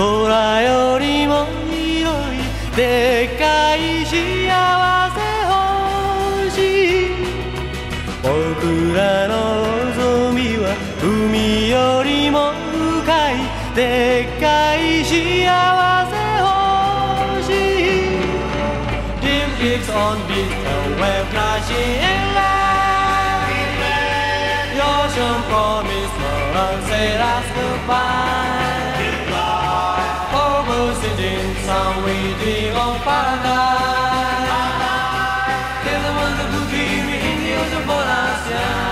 空よりも広いでっかい幸せ星僕らの望みは海よりも深いでっかい幸せ星 Dim keeps on beat, the wave crashing inland. The ocean promised love, said us goodbye. Sun, we dream of paradise. There's a wonderful dream in the ocean for us, yeah.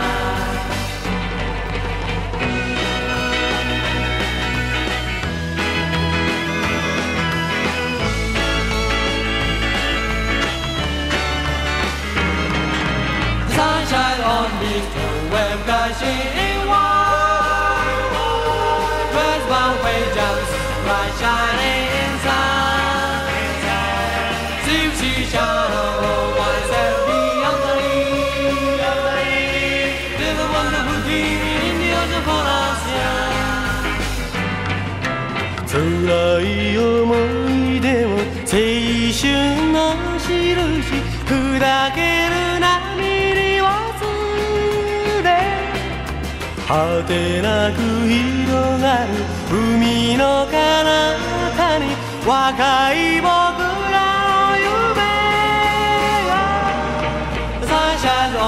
Sunshine on me, wave crashing in white. Turns my way jumps, bright shining inside. 辛い思い出も青春の印砕ける波に忘れ果てなく広がる海の彼方に若い